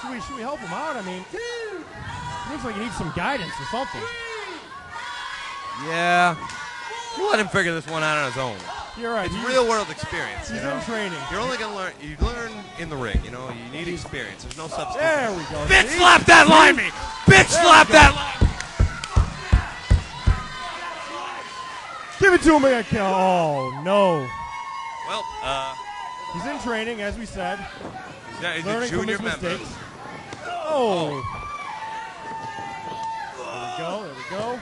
Should we should we help him out? I mean, looks like he needs some guidance or something. Yeah. We'll let him figure this one out on his own. You're right. It's He's- real world experience. He's you know? in training. You're only gonna learn. You learn in the ring. You know. You need experience. There's no substitute. There we go. Bitch See? slap that me. Bitch There slap that line. Give it to him again. Oh no. Well, uh, He's in training, as we said. yeah, he's a learning from junior his member. mistakes. Oh. There we go. There we go.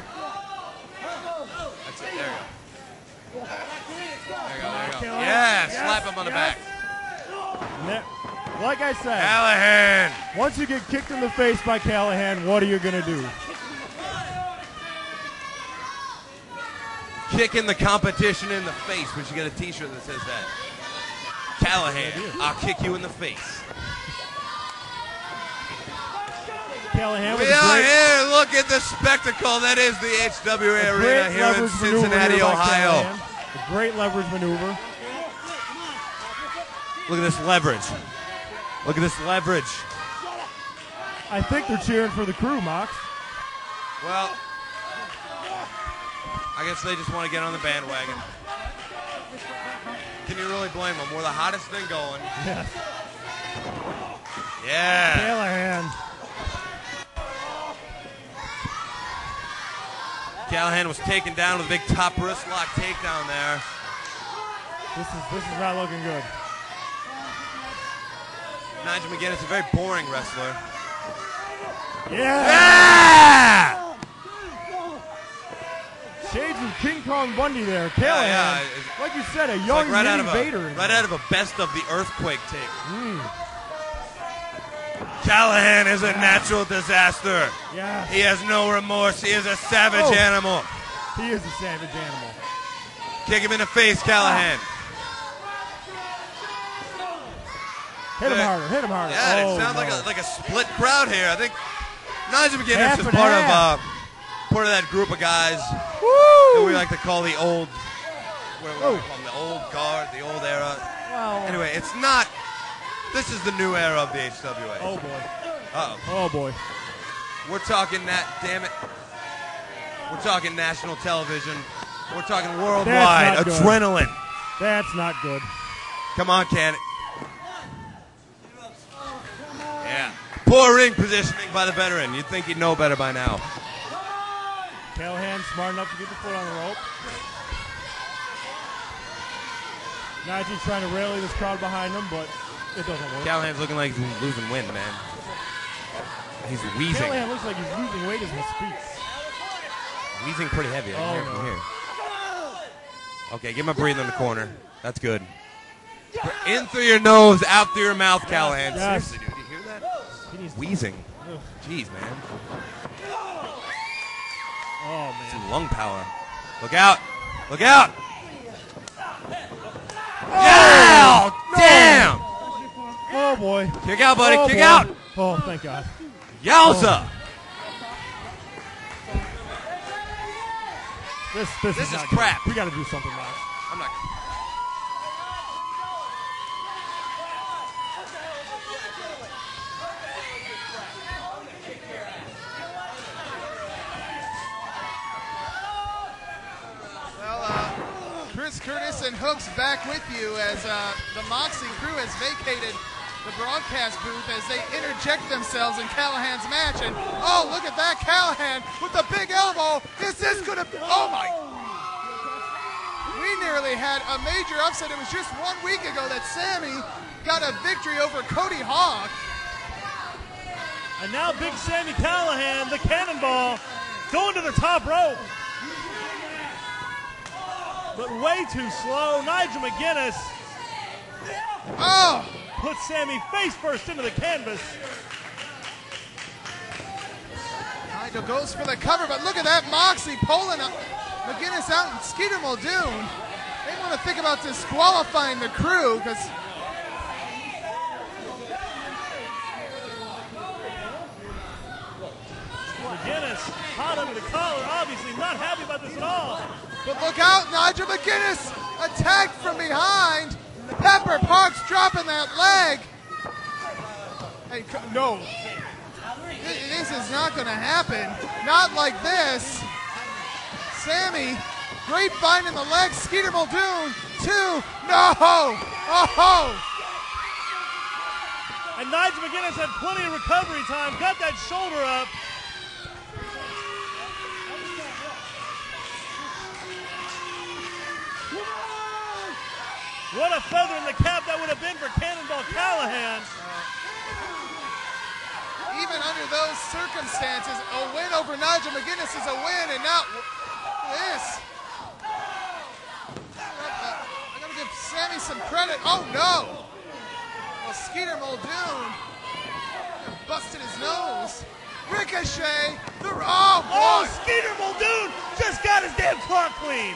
That's it. There you go. There you go. There go. Yeah, Yes, slap him on the back. Like I said, Callihan. once you get kicked in the face by Callihan, what are you gonna do? Kicking the competition in the face. We you get a T-shirt that says that. Callihan, I'll kick you in the face. Callihan We are here. Look at the spectacle that is the HWA Arena great here in Cincinnati, Ohio. A great leverage maneuver. Look at this leverage. Look at this leverage. I think they're cheering for the crew, Mox. Well, I guess they just want to get on the bandwagon. Can you really blame them? We're the hottest thing going. Yes. Yeah. Callihan. Callihan was taken down with a big top wrist lock takedown there. This is this is not looking good. Nigel McGuinness, a very boring wrestler. Yeah. Yeah! Shades of King Kong Bundy there. Callihan. yeah, it's- Like you said, a young like right out of a Vader. right out of a best of the earthquake tape. Mm. Callihan is a natural disaster. Yes. He has no remorse. He is a savage Oh. animal. He is a savage animal. Kick him in the face, Callihan. Hit him harder. Hit him harder. Yeah, oh, it sounds no. like a like a split crowd here. I think Nigel McGuinness Half is part of uh, part of that group of guys that we like to call the old what we Oh. call them? The old guard, the old era. Well, Anyway, it's not. This is the new era of the HWA. Oh boy. Uh-oh. Oh boy. We're talking that. Damn it. We're talking national television. We're talking worldwide not good. adrenaline. That's not good. Come on, Ken. Yeah. Poor ring positioning by the veteran. You'd think he'd know better by now. Callihan smart enough to get the foot on the rope. Najee's trying to rally this crowd behind him, but it doesn't work. Callihan's looking like he's losing wind, man. He's wheezing. Callihan looks like he's losing weight as he speaks. Wheezing pretty heavy. I can Oh, hear from no. here. Okay, give him a breathe in the corner. That's good. In through your nose, out through your mouth, Callihan. Yes. Seriously, dude, you hear that? He needs Wheezing. Ugh. Jeez, man. Oh man. Some lung power. Look out! Look out! Oh, yeah! no. Damn! Oh boy. Kick out, buddy. Oh, Kick boy. out! Oh, thank God. Yowza! This this, This is not good. crap. We got to do something, Max. I'm not. Well, uh, Chris Curtis and Hooks back with you as uh, the Moxie crew has vacated the broadcast booth as they interject themselves in Callihan's match. And oh, look at that Callihan with the big elbow. This is this going to? Oh my! We nearly had a major upset. It was just one week ago that Sami got a victory over Cody Hawk. And now Big Sami Callihan, the cannonball, going to the top rope. But way too slow. Nigel McGuinness Oh! Puts Sami face first into the canvas. Nigel goes for the cover, but look at that Moxie pulling up McGuinness out and Skeeter Muldoon. They want to think about disqualifying the crew because McGuinness hot under the collar, obviously not happy about this at all. But look out, Nigel McGuinness attacked from behind. Dropping that leg. Hey, no. This is not going to happen. Not like this. Sami, great find in the leg. Skeeter Muldoon, two. No! Oh! And Nigel McGuinness had plenty of recovery time, got that shoulder up. What a feather in the cap that would have been for Cannonball Callihan. Even under those circumstances, a win over Nigel McGuinness is a win, and now this. I gotta give Sami some credit. Oh no! Well, Skeeter Muldoon busted his nose. Ricochet. The oh Oh! Skeeter Muldoon just got his damn clock clean.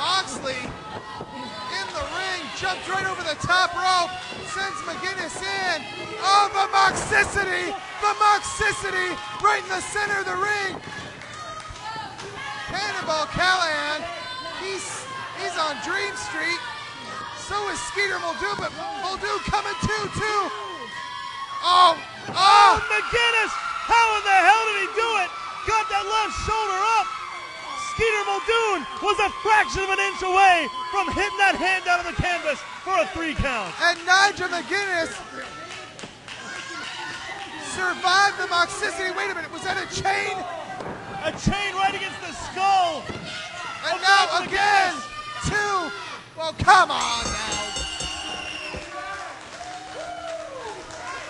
Moxley in the ring jumped right over the top rope, sends McGuinness in. Oh, the Moxicity! The Moxicity right in the center of the ring. Cannonball Callihan, he's he's on Dream Street. So is Skeeter Muldoon, but Muldoon coming too, too. Oh, Oh, oh! McGuinness! How in the hell did he do it? Got that left shoulder up. Skeeter Muldoon was a fraction of an inch away from hitting that hand out of the canvas for a three count. And Nigel McGuinness survived the Moxicity. Wait a minute, was that a chain? A chain right against the skull. And Of now Nigel again, McGuinness. two. Well, come on now.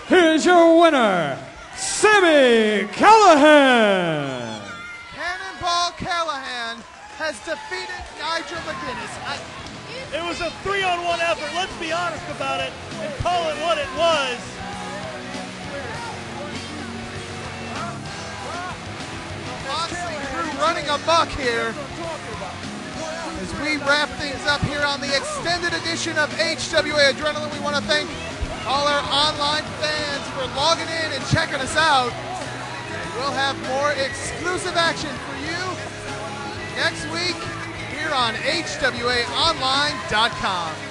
Here's your winner, Sami Callihan. Cannonball Callihan has defeated Nigel McGuinness. I, It was a three on one effort. Let's be honest about it and call it what it was. Moxley crew running amok here. As we wrap things up here on the extended edition of HWA Adrenaline, we want to thank all our online fans for logging in and checking us out. We'll have more exclusive action for you next week here on HWAOnline.com.